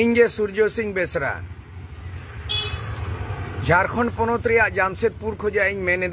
ᱤᱧᱜᱮ ᱥᱩᱨᱡᱚ ᱥᱤᱝ ᱵᱮᱥᱨᱟ ᱡᱷᱟᱲᱠᱷᱚᱸᱰ ᱯᱚᱱᱚᱛ ᱨᱮᱭᱟᱜ ᱡᱟᱢᱥᱮᱫᱽᱯᱩᱨ ᱠᱷᱚᱡᱟᱜ ᱤᱧ ᱢᱮᱱ ᱮᱫᱟ